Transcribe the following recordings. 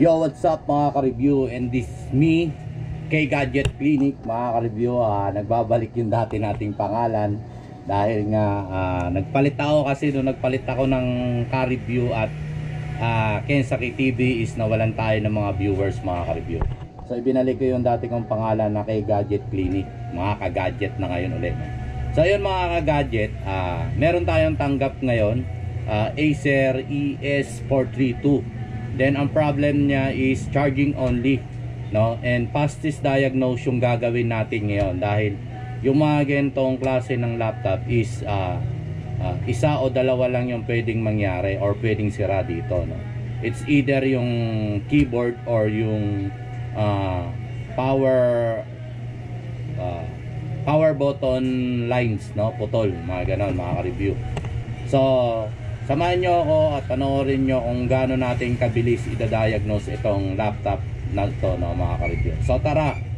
Yo, what's up mga ka-review? And this is me, kay Gadget Clinic, mga ka-review. ah, nagbabalik yung dati nating pangalan. Dahil nga, ah, nagpalit ako kasi nung nagpalit ako ng ka-review at uh, Kensaki TV is nawalan tayo ng mga viewers, mga ka-review. So, ibinalik ko yung dati kong pangalan na kay Gadget Clinic. Mga ka-gadget na ngayon ulit. So, yun mga ka-gadget, ah, meron tayong tanggap ngayon. ah, Acer E ES432. Then ang problem niya is charging only, no? And fastest diagnose yung gagawin natin ngayon dahil yung mga ganitong klase ng laptop is ah, ah, isa o dalawa lang yung pwedeng mangyari or pwedeng sira dito, no? It's either yung keyboard or yung ah, power ah, power button lines, no? Putol, mga ganon, mga ka-review. So, samahan nyo ako at panoorin nyo kung gaano natin kabilis idadiagnose itong laptop na ito, no, mga ka-review. So, tara!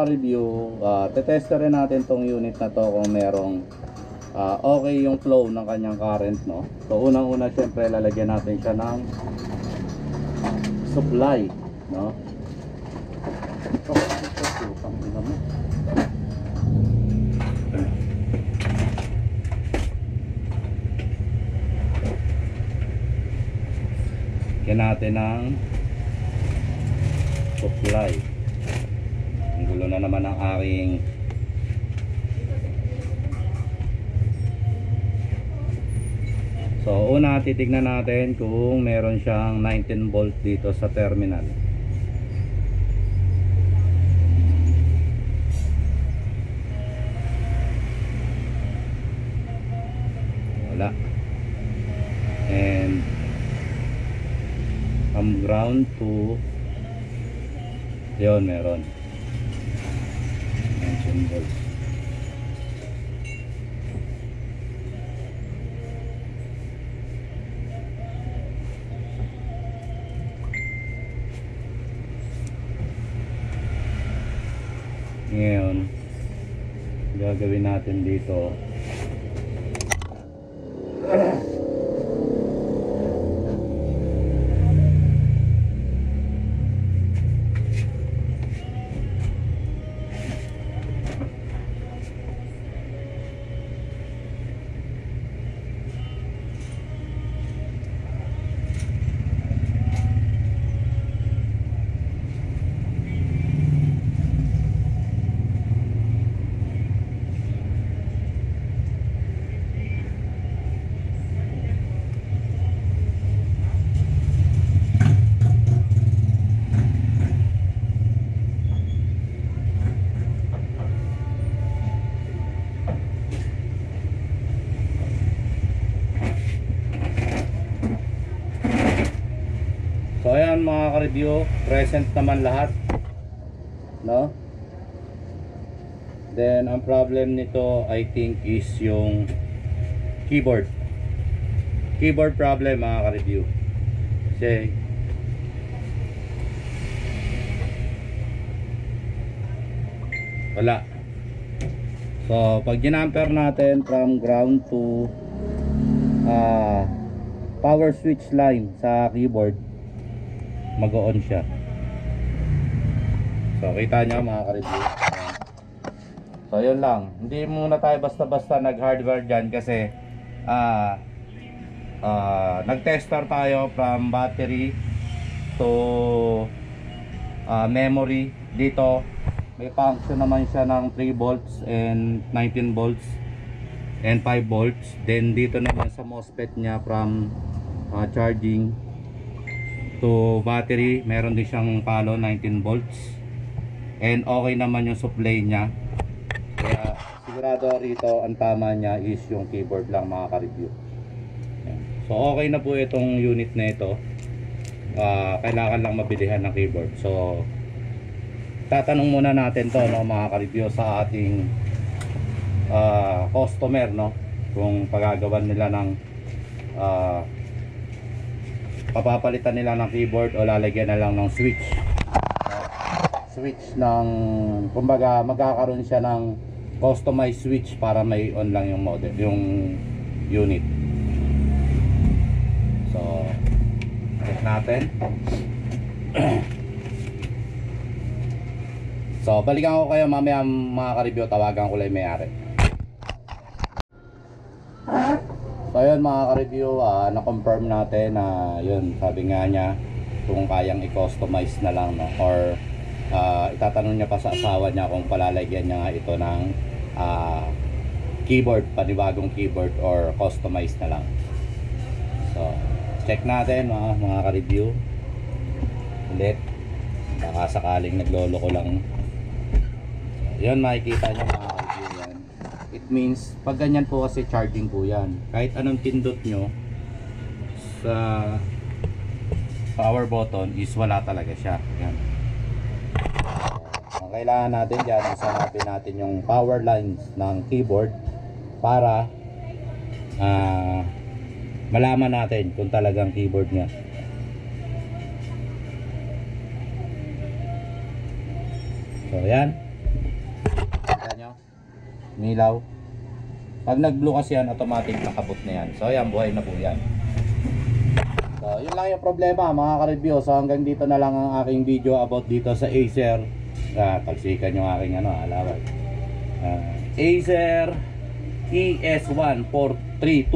Ka-review, uh, tetester rin natin tong unit na to kung merong ah, okay yung flow ng kanyang current, no? So, unang-una, syempre, lalagyan natin siya ng supply, no? Ito. Lagyan natin ng supply. Gulo na naman ang aking So una titignan natin kung meron siyang 19 volt dito sa terminal. Wala. And from ground to yun, meron. Volts. Ngayon, gagawin natin dito. So ayan mga ka-review, present naman lahat. No? Then ang problem nito I think is yung keyboard. Keyboard problem mga ka-review. Kasi wala. So pag ginamper natin from ground to ah power switch line sa keyboard mag-on siya. So, kita nyo mga ka-review. So, yun lang. Hindi muna tayo basta-basta nag-hardware dyan kasi ah ah, nag-tester tayo from battery to ah, memory. Dito, may function naman siya ng 3 volts and 19 volts and 5 volts. Then, dito naman sa MOSFET niya from ah, charging to battery meron din siyang palo 19 volts. And okay naman yung supply niya. Kaya sigurado rito ang tama niya is yung keyboard lang mga ka-review. Yan. so okay na po itong unit na ito. Ah, kailangan lang mabilihan ng keyboard. So tatanong muna natin to no mga ka-review sa ating ah, customer no kung pagagawan nila ng ah, papapalitan nila ng keyboard o lalagyan na lang ng switch. Switch ng kumbaga magkakaroon siya ng customized switch para may on lang yung model yung unit. So check natin. So balikan ko kayo mamaya mga ka-review tawagan ko lang yung may-ari so yun mga ka-review ah, na-confirm natin na yun sabi nga niya kung kayang i-customize na lang no or ah, itatanong niya pa sa asawa niya kung palalagyan niya nga ito ng ah, keyboard, panibagong keyboard or customized na lang. So, check natin mga, mga ka-review. Ulit. Baka sakaling naglolo ko lang. Yan makikita niyo mga. It means, pag ganyan po kasi charging po yan. Kahit anong pindot nyo sa power button is wala talaga siya. Yan. Ang kailangan natin dyan, is hanapin natin yung power lines ng keyboard para ah, malaman natin kung talagang keyboard niya. So, yan. Milaw. Pag nag-blue kasi yan, automatic nakabot na yan. So, yan, buhay na po yan. So, yun lang yung problema mga ka-review. So, hanggang dito na lang ang aking video about dito sa Acer. Ah, talsikan yung aking ano, alaway. Ah, Acer ES1432.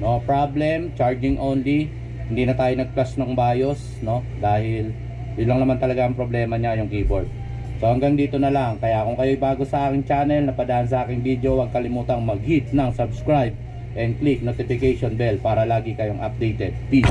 No problem, charging only. Hindi na tayo nag-flash ng BIOS, no? Dahil yun lang naman talaga ang problema niya, yung keyboard. So hanggang dito na lang. Kaya kung kayo bago sa aking channel, napadaan sa aking video, huwag kalimutang mag-hit ng subscribe and click notification bell para lagi kayong updated. Peace!